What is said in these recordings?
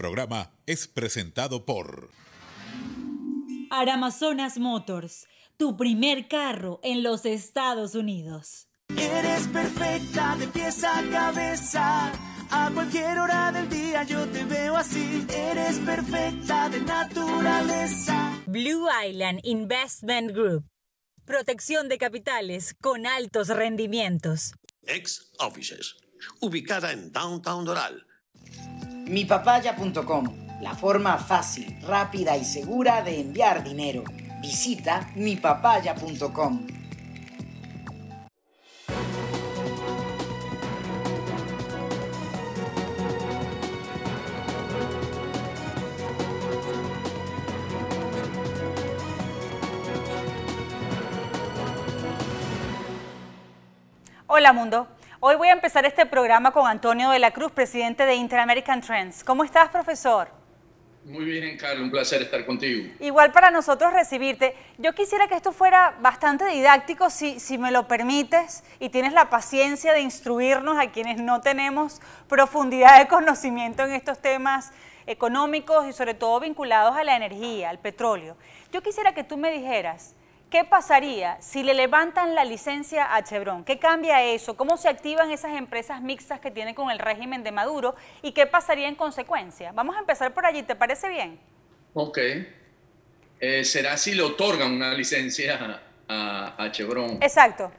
programa es presentado por Aramazonas Motors, tu primer carro en los Estados Unidos. Eres perfecta de pies a cabeza. A cualquier hora del día yo te veo así. Eres perfecta de naturaleza. Blue Island Investment Group. Protección de capitales con altos rendimientos. Ex Offices, ubicada en Downtown Doral. Mipapaya.com, la forma fácil, rápida y segura de enviar dinero. Visita mipapaya.com. Hola mundo, hoy voy a empezar este programa con Antonio de la Cruz, presidente de Inter-American Trends. ¿Cómo estás, profesor? Muy bien, Carlos, un placer estar contigo. Igual para nosotros recibirte. Yo quisiera que esto fuera bastante didáctico, si, si me lo permites, y tienes la paciencia de instruirnos a quienes no tenemos profundidad de conocimiento en estos temas económicos y sobre todo vinculados a la energía, al petróleo. Yo quisiera que tú me dijeras, ¿Qué pasaría si le levantan la licencia a Chevron? ¿Qué cambia eso? ¿Cómo se activan esas empresas mixtas que tienen con el régimen de Maduro? ¿Y qué pasaría en consecuencia? Vamos a empezar por allí, ¿te parece bien? Ok. Eh, ¿Será si le otorgan una licencia a, Chevron? Exacto.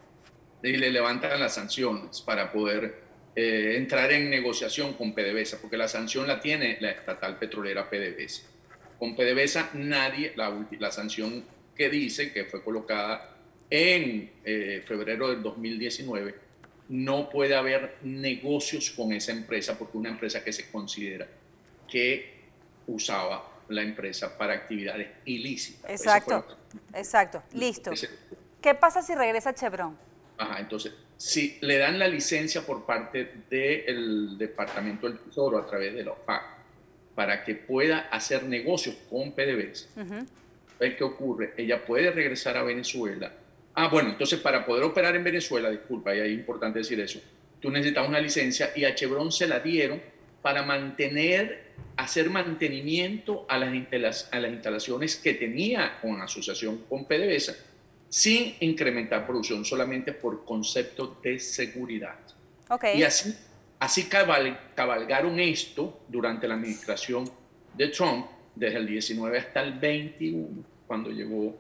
Y le levantan las sanciones para poder eh, entrar en negociación con PDVSA, porque la sanción la tiene la estatal petrolera PDVSA. Con PDVSA nadie, la, la sanción que dice que fue colocada en eh, febrero del 2019, no puede haber negocios con esa empresa porque una empresa que se considera que usaba la empresa para actividades ilícitas. Exacto, exacto, listo. ¿Qué pasa si regresa Chevron? Ajá, entonces, si le dan la licencia por parte del Departamento del Tesoro a través de la OPAC para que pueda hacer negocios con PDVSA, ¿qué ocurre? Ella puede regresar a Venezuela. Ah, bueno, entonces para poder operar en Venezuela, disculpa, y ahí es importante decir eso, tú necesitas una licencia y a Chevron se la dieron para mantener, hacer mantenimiento a las, a las instalaciones que tenía con asociación con PDVSA, sin incrementar producción, solamente por concepto de seguridad. Okay. Y así, así cabalgaron esto durante la administración de Trump, desde el 19 hasta el 21 cuando llegó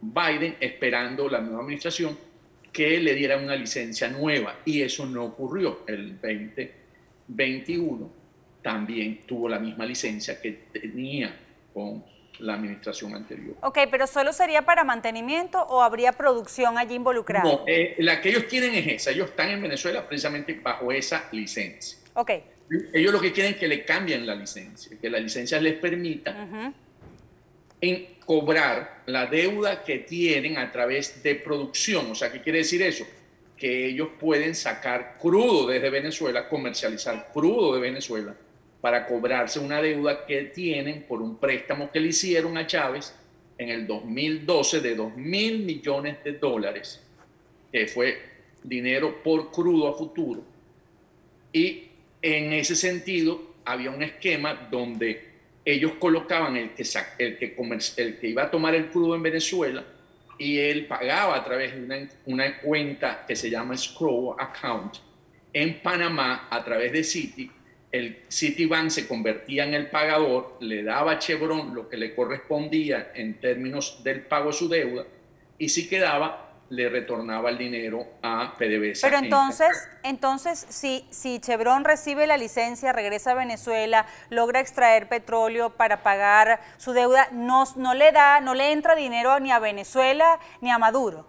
Biden, esperando la nueva administración que le diera una licencia nueva. Y eso no ocurrió. El 2021 también tuvo la misma licencia que tenía con la administración anterior. Ok, pero ¿solo sería para mantenimiento o habría producción allí involucrada? No, eh, la que ellos quieren es esa. Ellos están en Venezuela precisamente bajo esa licencia. Ok. Ellos lo que quieren es que le cambien la licencia, que la licencia les permita en cobrar la deuda que tienen a través de producción. O sea, ¿qué quiere decir eso? Que ellos pueden sacar crudo desde Venezuela, comercializar crudo de Venezuela para cobrarse una deuda que tienen por un préstamo que le hicieron a Chávez en el 2012 de 2 mil millones de dólares, que fue dinero por crudo a futuro. Y en ese sentido había un esquema donde ellos colocaban el que, el que, iba a tomar el crudo en Venezuela y él pagaba a través de una, una cuenta que se llama Scroll Account en Panamá a través de Citi. El Citibank se convertía en el pagador, le daba a Chevron lo que le correspondía en términos del pago de su deuda y si quedaba le retornaba el dinero a PDVSA. Pero entonces, entonces si, si Chevron recibe la licencia, regresa a Venezuela, logra extraer petróleo para pagar su deuda, no, no le da, no le entra dinero ni a Venezuela ni a Maduro.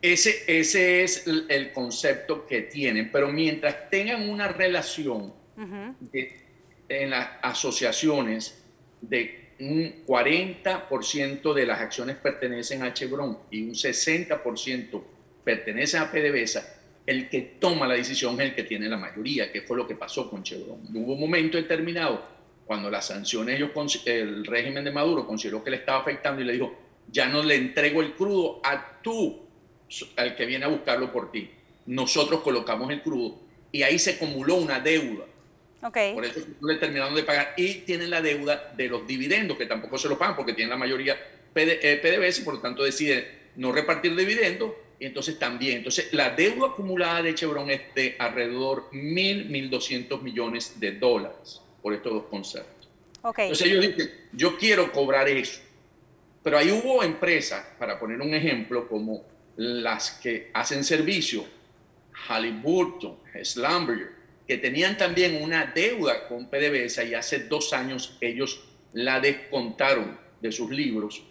Ese, ese es el, concepto que tienen, pero mientras tengan una relación en las asociaciones de un 40% de las acciones pertenecen a Chevron y un 60% pertenecen a PDVSA, el que toma la decisión es el que tiene la mayoría, que fue lo que pasó con Chevron. Hubo un momento determinado cuando las sanciones, ellos, el régimen de Maduro consideró que le estaba afectando y le dijo, ya no le entrego el crudo a tú, al que viene a buscarlo por ti. Nosotros colocamos el crudo y ahí se acumuló una deuda Okay. Por eso no le terminaron de pagar. Y tienen la deuda de los dividendos, que tampoco se lo pagan porque tienen la mayoría PD, eh, PDVSA, por lo tanto deciden no repartir dividendos. Y entonces también. Entonces, la deuda acumulada de Chevron es de alrededor mil, mil doscientos millones de dólares por estos dos conceptos. Okay. Entonces ellos dicen, yo quiero cobrar eso. Pero ahí hubo empresas, para poner un ejemplo, como las que hacen servicio, Halliburton, Schlumberger, que tenían también una deuda con PDVSA y hace dos años ellos la descontaron de sus libros,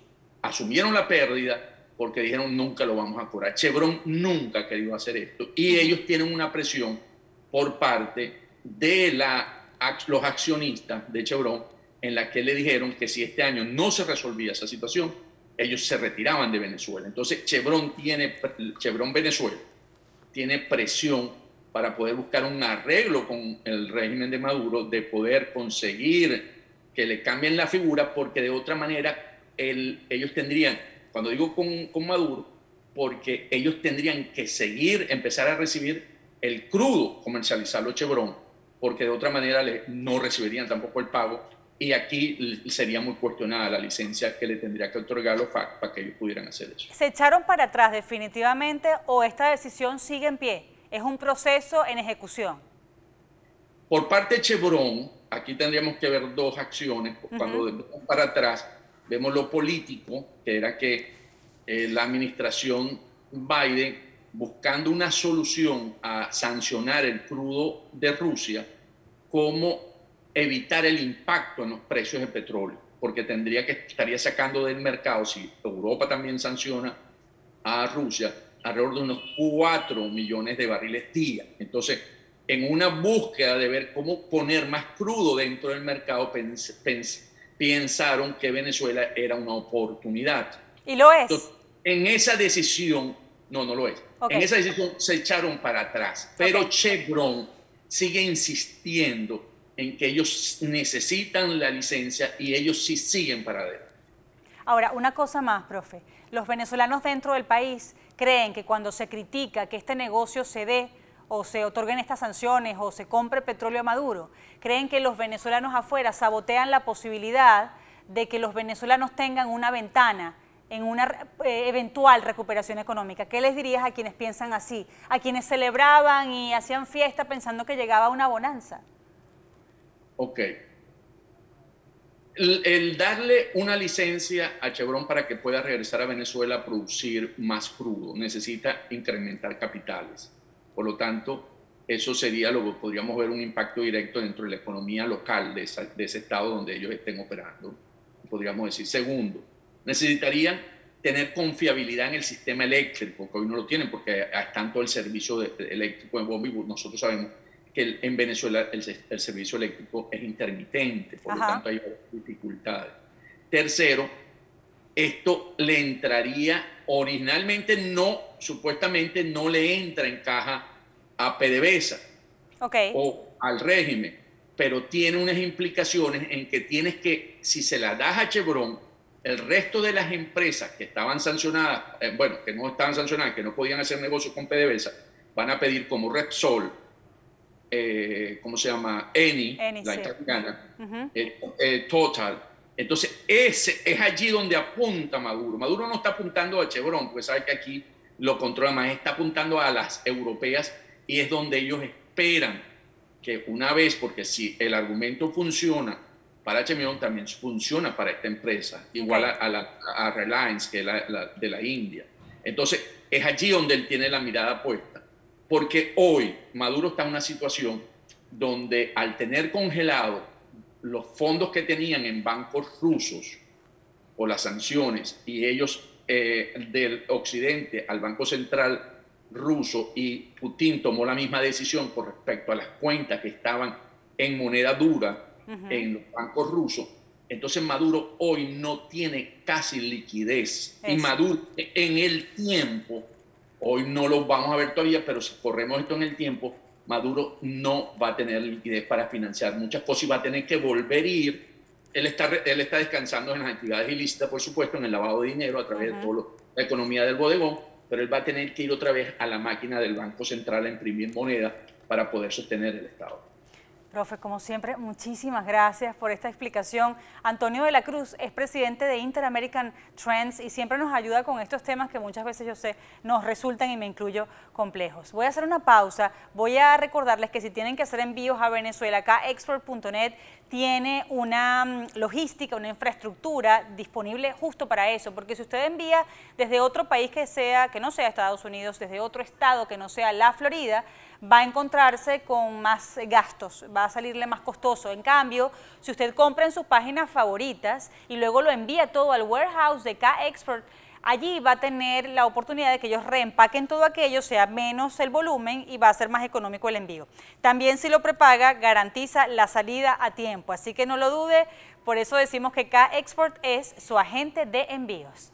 asumieron la pérdida porque dijeron nunca lo vamos a cobrar. Chevron nunca ha querido hacer esto y ellos tienen una presión por parte de la, los accionistas de Chevron en la que le dijeron que si este año no se resolvía esa situación, ellos se retiraban de Venezuela. Entonces Chevron tiene, Chevron Venezuela tiene presión para poder buscar un arreglo con el régimen de Maduro, de poder conseguir que le cambien la figura, porque de otra manera el, ellos tendrían, cuando digo con, con Maduro, porque ellos tendrían que seguir, empezar a recibir el crudo, comercializarlo Chevron, porque de otra manera le, no recibirían tampoco el pago y aquí sería muy cuestionada la licencia que le tendría que otorgar los FAC para que ellos pudieran hacer eso. ¿Se echaron para atrás definitivamente o esta decisión sigue en pie? ¿Es un proceso en ejecución? Por parte de Chevron, aquí tendríamos que ver dos acciones. Cuando vemos para atrás, vemos lo político, que era que eh, la administración Biden, buscando una solución a sancionar el crudo de Rusia, como evitar el impacto en los precios del petróleo, porque tendría que estaría sacando del mercado, si Europa también sanciona a Rusia, alrededor de unos 4 millones de barriles día. Entonces, en una búsqueda de ver cómo poner más crudo dentro del mercado, pens, pens, pensaron que Venezuela era una oportunidad. ¿Y lo es? Entonces, en esa decisión, no, no lo es. Okay. En esa decisión se echaron para atrás, pero okay. Chevron sigue insistiendo en que ellos necesitan la licencia y ellos sí siguen para adelante. Ahora, una cosa más, profe. Los venezolanos dentro del país creen que cuando se critica que este negocio se dé o se otorguen estas sanciones o se compre petróleo a Maduro, creen que los venezolanos afuera sabotean la posibilidad de que los venezolanos tengan una ventana en una eh, eventual recuperación económica. ¿Qué les dirías a quienes piensan así? A quienes celebraban y hacían fiesta pensando que llegaba una bonanza. Ok. El, darle una licencia a Chevron para que pueda regresar a Venezuela a producir más crudo necesita incrementar capitales. Por lo tanto, eso sería lo que podríamos ver un impacto directo dentro de la economía local de, esa, ese estado donde ellos estén operando. Podríamos decir. Segundo, necesitarían tener confiabilidad en el sistema eléctrico, que hoy no lo tienen porque están todo el servicio de, eléctrico en Bombi. Nosotros sabemos que en Venezuela el, el, servicio eléctrico es intermitente, por Ajá. lo tanto hay dificultades. Tercero, esto le entraría, originalmente no, supuestamente no le entra en caja a PDVSA okay. o al régimen, pero tiene unas implicaciones en que tienes que, si se la das a Chevron, el resto de las empresas que estaban sancionadas, eh, bueno, que no estaban sancionadas, que no podían hacer negocios con PDVSA, van a pedir como Repsol, eh, ¿cómo se llama? Eni, Eni la sí. italiana, uh -huh. eh, eh, Total. Entonces, ese es allí donde apunta Maduro. Maduro no está apuntando a Chevron, porque sabe que aquí lo controla más, está apuntando a las europeas y es donde ellos esperan que una vez, porque si el argumento funciona para Chevron, también funciona para esta empresa, igual okay. a, a, la, a, Reliance, que es la, la, de la India. Entonces, es allí donde él tiene la mirada puesta porque hoy Maduro está en una situación donde al tener congelado los fondos que tenían en bancos rusos o las sanciones y ellos eh, del occidente al Banco Central ruso y Putin tomó la misma decisión con respecto a las cuentas que estaban en moneda dura uh -huh. en los bancos rusos, entonces Maduro hoy no tiene casi liquidez. Eso. Y Maduro en el tiempo Hoy no lo vamos a ver todavía, pero si corremos esto en el tiempo, Maduro no va a tener liquidez para financiar muchas cosas y va a tener que volver a ir. Él está, él está descansando en las actividades ilícitas, por supuesto, en el lavado de dinero a través uh -huh. de toda la economía del bodegón, pero él va a tener que ir otra vez a la máquina del Banco Central a imprimir moneda para poder sostener el Estado. Profe, como siempre, muchísimas gracias por esta explicación. Antonio de la Cruz es presidente de Interamerican Trends y siempre nos ayuda con estos temas que muchas veces yo sé nos resultan, y me incluyo, complejos. Voy a hacer una pausa. Voy a recordarles que si tienen que hacer envíos a Venezuela, acá export.net tiene una mm, logística, una infraestructura disponible justo para eso, porque si usted envía desde otro país que sea, que no sea Estados Unidos, desde otro estado que no sea la Florida, va a encontrarse con más gastos, va a salirle más costoso. En cambio, si usted compra en sus páginas favoritas y luego lo envía todo al warehouse de K-Export, allí va a tener la oportunidad de que ellos reempaquen todo aquello, sea menos el volumen y va a ser más económico el envío. También si lo prepaga, garantiza la salida a tiempo, así que no lo dude, por eso decimos que K-Export es su agente de envíos.